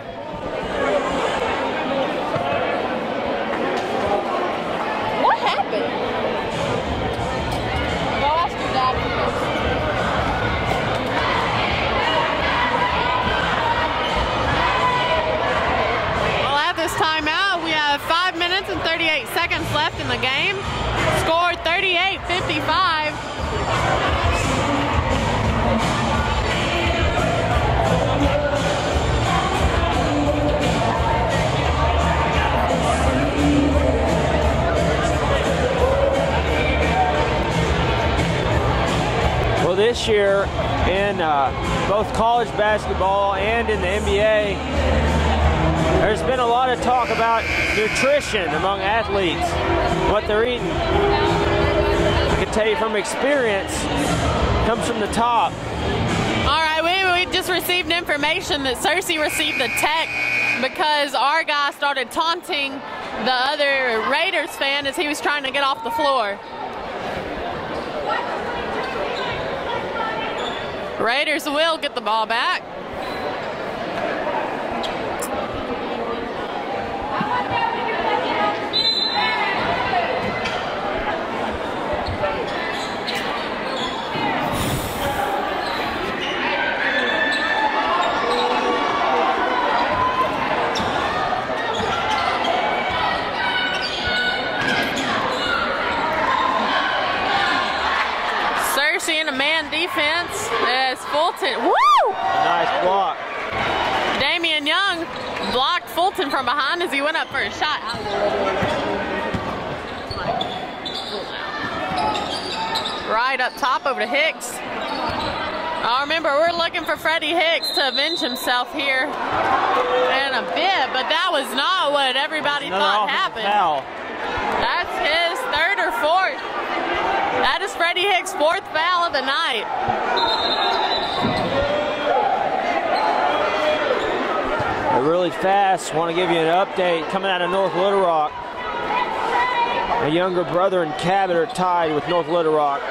The game. Scored 38 55. Well, this year in uh, both college basketball and in the NBA, there's been a lot of talk about nutrition among athletes, what they're eating. I can tell you from experience, comes from the top. All right, we, we just received information that Searcy received a tech because our guy started taunting the other Raiders fan as he was trying to get off the floor. Raiders will get the ball back. Searcy in a man defense as Fulton. Woo! Nice block. Damian Young blocked Fulton from behind as he went up for a shot. Right up top over to Hicks. I remember, we're looking for Freddie Hicks to avenge himself here in a bit, but that was not what everybody thought happened. foul. That's his third or fourth. That is Freddie Hicks' fourth foul of the night. Really fast. Want to give you an update coming out of North Little Rock. A younger brother and Cabot are tied with North Little Rock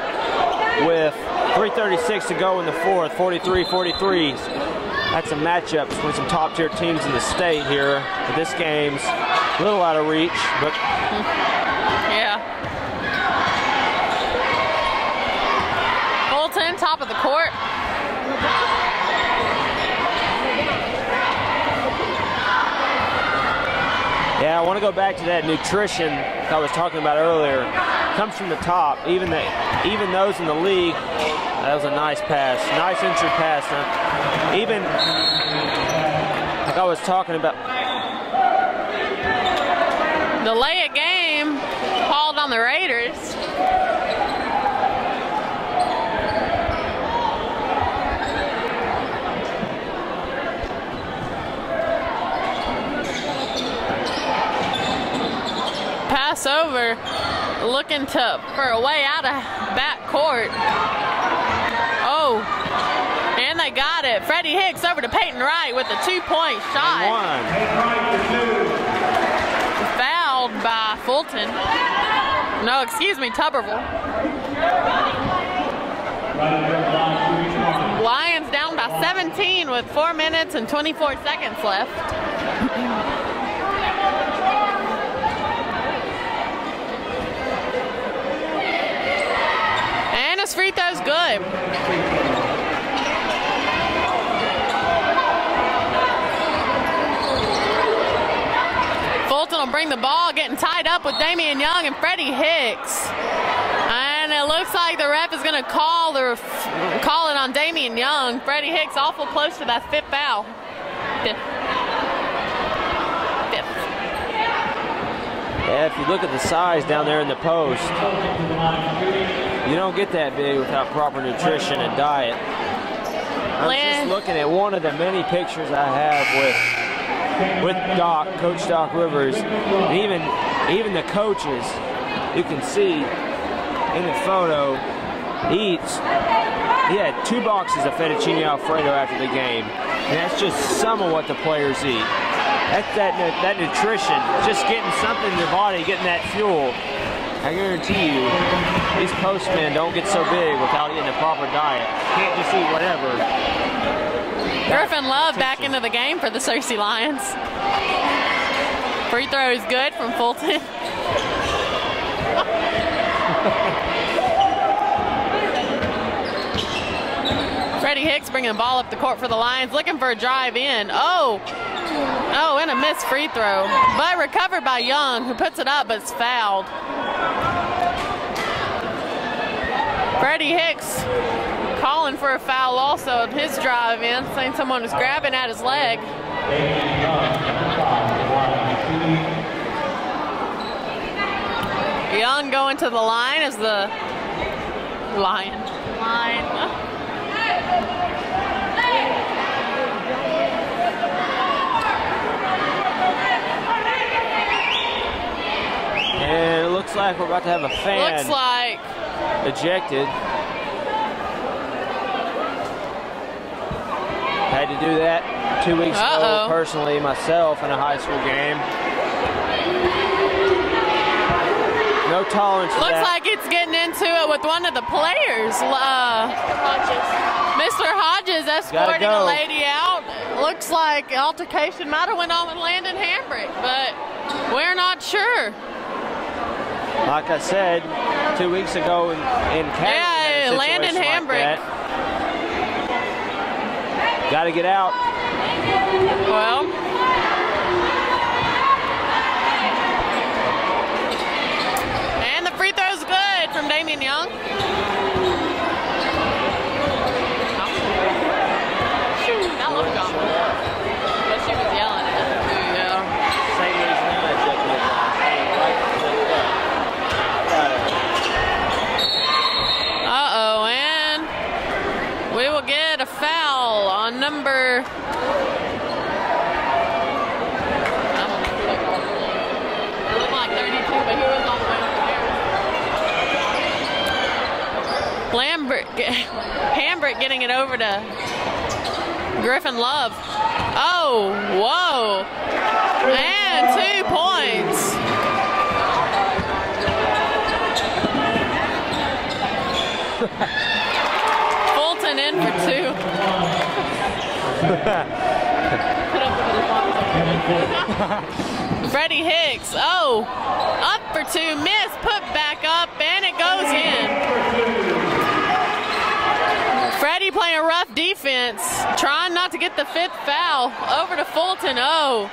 with 3.36 to go in the fourth, 43-43. That's a matchup between some top tier teams in the state here. But this game's a little out of reach, but Yeah. Fulton, top of the court. I want to go back to that nutrition I was talking about earlier. Comes from the top. Even the even those in the league. That was a nice pass. Nice entry pass. Now, even like I was talking about. Delay a game called on the Raiders. Pass over, looking to for a way out of back court. Oh, and they got it. Freddie Hicks over to Peyton Wright with a two-point shot One. fouled by Fulton. No, excuse me, Tuberville. Lions down by 17 with 4 minutes and 24 seconds left. Throw's good. Fulton will bring the ball, getting tied up with Damian Young and Freddie Hicks. And it looks like the ref is going to call the call it on Damian Young. Freddie Hicks awful close to that fifth foul. Fifth. Fifth. Yeah, if you look at the size down there in the post, you don't get that big without proper nutrition and diet. I'm just looking at one of the many pictures I have with with Doc, Coach Doc Rivers, and even even the coaches. You can see in the photo, he eats. He had two boxes of fettuccine alfredo after the game, and that's just some of what the players eat. That's that that nutrition, just getting something in your body, getting that fuel. I guarantee you, these postmen don't get so big without eating a proper diet. Can't just eat whatever. Griffin Love back into the game for the Searcy Lions. Free throw is good from Fulton. Freddie Hicks bringing the ball up the court for the Lions, looking for a drive in. Oh, oh, and a missed free throw, but recovered by Young, who puts it up, but it's fouled. Freddie Hicks calling for a foul also of his drive in, saying someone was grabbing at his leg. Young going to the line as the lion. Line. And it looks like we're about to have a fan. Looks like ejected. Had to do that two weeks Uh-oh. ago personally myself in a high school game. No tolerance for Looks like it's getting into it with one of the players. Uh, Mr. Hodges escorting a lady out. Looks like altercation might have went on with Landon Hambrick, but we're not sure. Like I said, two weeks ago in, in Cameron, Yeah, Landon Hambrick. Got to get out. Well, and the free throw's good from Damian Young. Shoot, that looked gone. But she was yelling at him too, yeah. Same reason I ejected it last. Uh-oh, and we will get a foul on number. It looked like 32, but he was on the way Hambrick getting it over to Griffin Love. Oh, whoa. And two points. Fulton in for two. Freddie Hicks. Oh, up for two. Miss. Put back up, and it goes in. Freddie playing rough defense, trying not to get the fifth foul. Over to Fulton. Oh,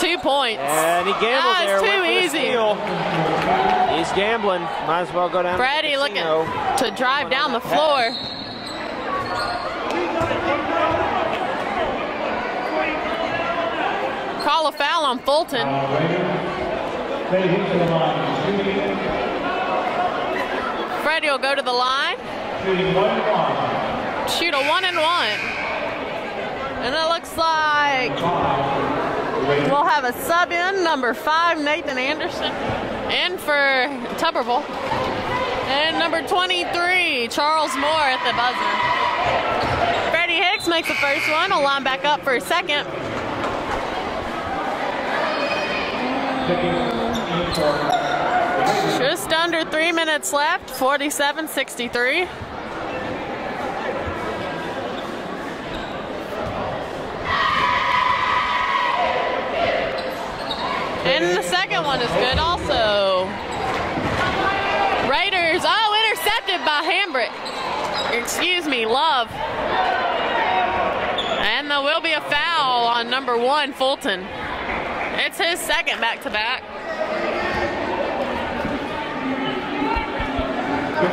two points. And he gambled Ah, there. it's too for the easy. He's gambling. Might as well go down. Freddie looking to drive down the floor. Call a foul on Fulton. Raiders, Freddie Hicks to the line, shooting, Freddie will go to the line, shoot a one and one. And it looks like we'll have a sub in, number five, Nathan Anderson, in for Tuberville. And number 23, Charles Moore at the buzzer. Freddie Hicks makes the first one, will line back up for a second. Just under three minutes left, 47 63. And the second one is good also. Raiders, oh, intercepted by Hambrick. Excuse me, Love. And there will be a foul on number one, Fulton. It's his second back to back.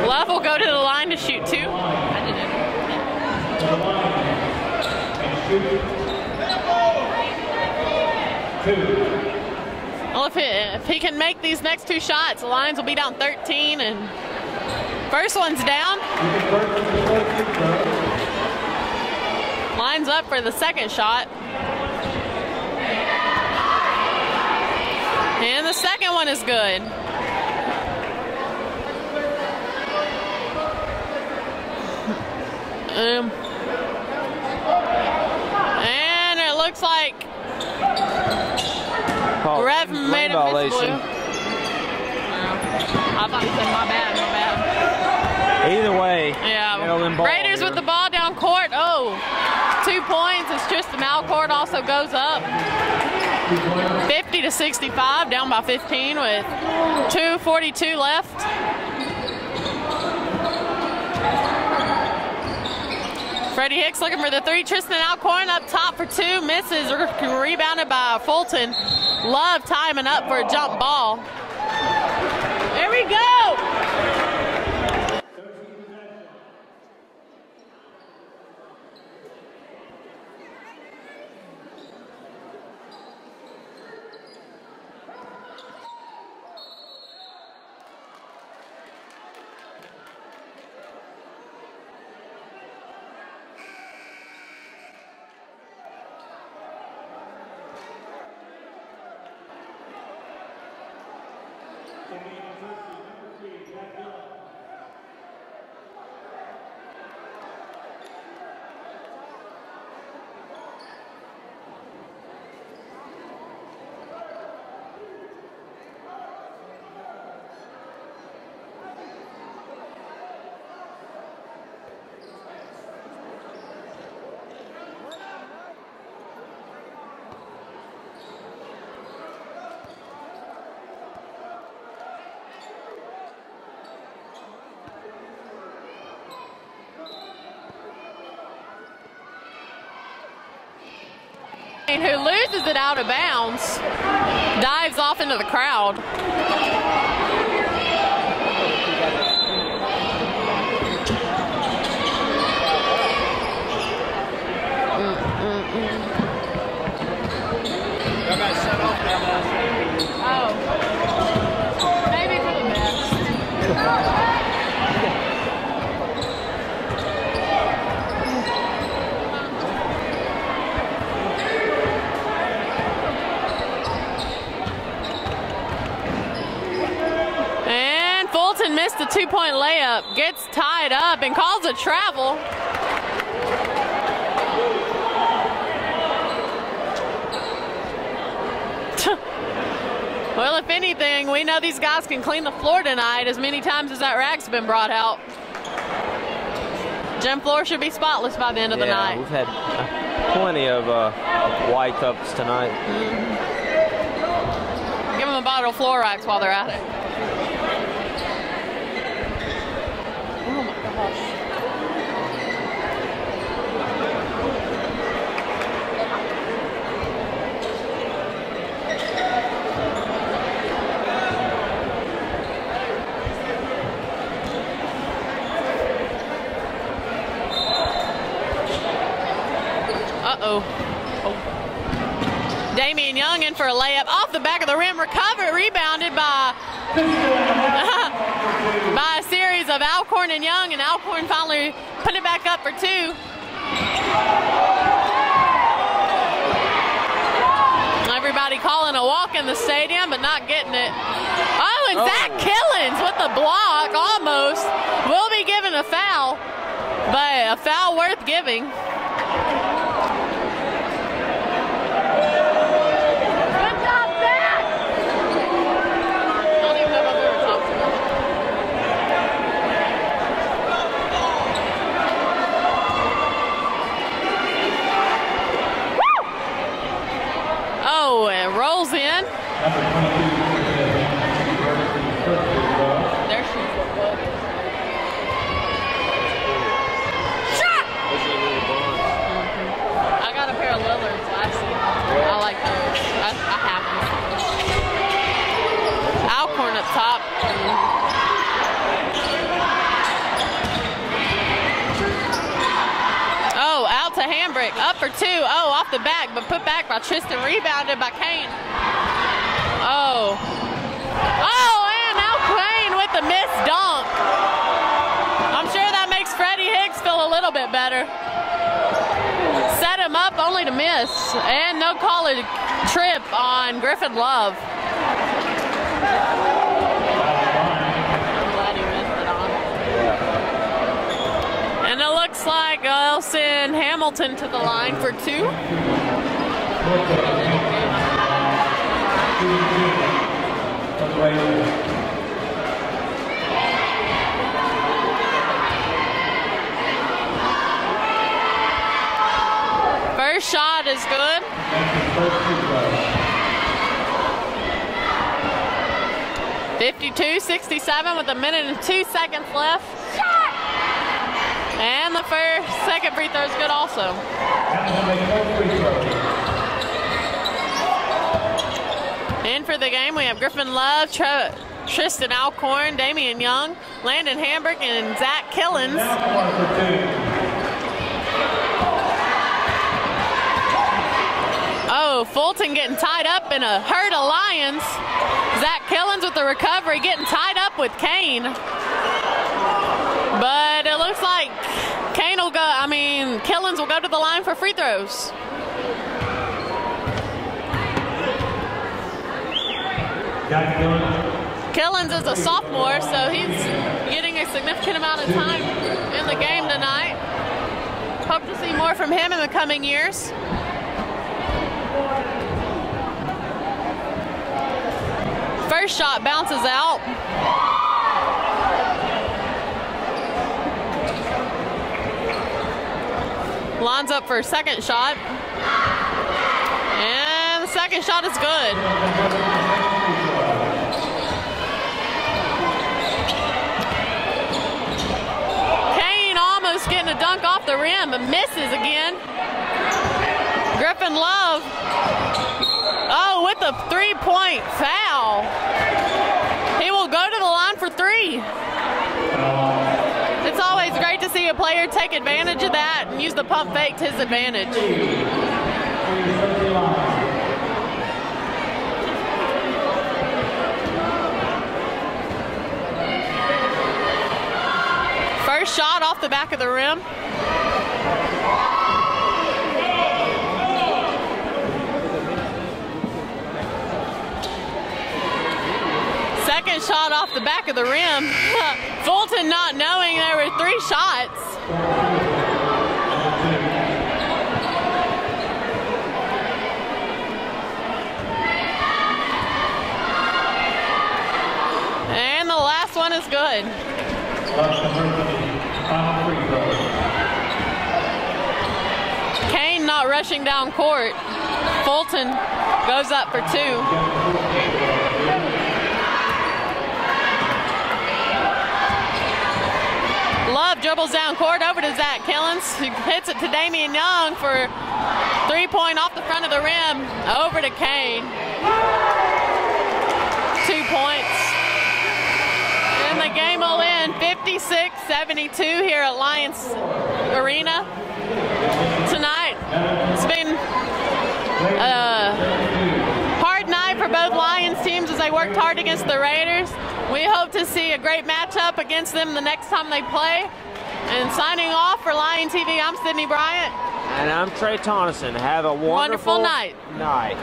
Love will go to the line to shoot two. Two. Well, if he, if he can make these next two shots, the Lions will be down 13, and first one's down. Lines up for the second shot. And the second one is good. Um, and it looks like Call Rev lane made a miss blue. violation. I thought he said my bad, my bad. Either way, Yeah. Raiders here. with the ball down court. Oh, two points as Tristan Alcorn also goes up. 50 to 65, down by 15 with 2:42 left. Freddie Hicks looking for the three. Tristan Alcorn up top for two. Misses. Rebounded by Fulton. Love timing up for a jump ball. Out of bounds, dives off into the crowd. Oh. Maybe for the best. And The two-point layup, gets tied up and calls a travel. Well, if anything, we know these guys can clean the floor tonight as many times as that rag's been brought out. Gym floor should be spotless by the end of the yeah, night. we've had uh, plenty of uh, white cups tonight. Give them a bottle of Clorox while they're at it. Uh-oh. Oh. Damian Young in for a layup off the back of the rim, recovered, rebounded by by a series of Alcorn and Young, and Alcorn finally put it back up for two. Everybody calling a walk in the stadium, but not getting it. Oh, and Zach oh. Killens with the block, almost. Will be given a foul, but a foul worth giving. Good job, Zach! Don't even know what we were talking about. Oh, it rolls in. Number 22, There she mm-hmm. I got a pair of Lillards last season. I like those. I, I have them. Alcorn up top. Oh, out to Hambrick. Up for two. Oh, off the back, but put back by Tristan. Rebounded by Kane. Oh. Oh, and now Kane with the missed dunk. I'm sure that makes Freddie Hicks feel a little bit better. Set him up only to miss. And no college trip on Griffin Love. And it looks like send Hamilton to the line for two. First shot is good. Fifty-two, sixty-seven with a minute and two seconds left. And the first, second free throw is good also. In for the game, we have Griffin Love, Tr- Tristan Alcorn, Damian Young, Landon Hambrick, and Zach Killens. Oh, Fulton getting tied up in a herd of Lions. Zach Killens with the recovery, getting tied up with Kane. But it looks like Kane will go, I mean, Killens will go to the line for free throws. Killens is a sophomore, so he's getting a significant amount of time in the game tonight. Hope to see more from him in the coming years. First shot bounces out. Lines up for a second shot. And the second shot is good. Kane almost getting a dunk off the rim, but misses again. Griffin Griffin Love. Oh, with a three-point foul. He will go to the line for three. It's always great to see a player take advantage of that and use the pump fake to his advantage. First shot off the back of the rim. Second shot off the back of the rim. Fulton not knowing there were three shots. And the last one is good. Last emergency, final free throw. Not rushing down court. Fulton goes up for two. Love dribbles down court over to Zach Killens, who hits it to Damian Young for three point off the front of the rim. Over to Kane. Two points. And the game will end 56 72 here at Lions Arena. It's been a hard night for both Lions teams as they worked hard against the Raiders. We hope to see a great matchup against them the next time they play. And signing off for Lion TV, I'm Sydney Bryant. And I'm Trey Tonneson. Have a wonderful, Wonderful night. Night.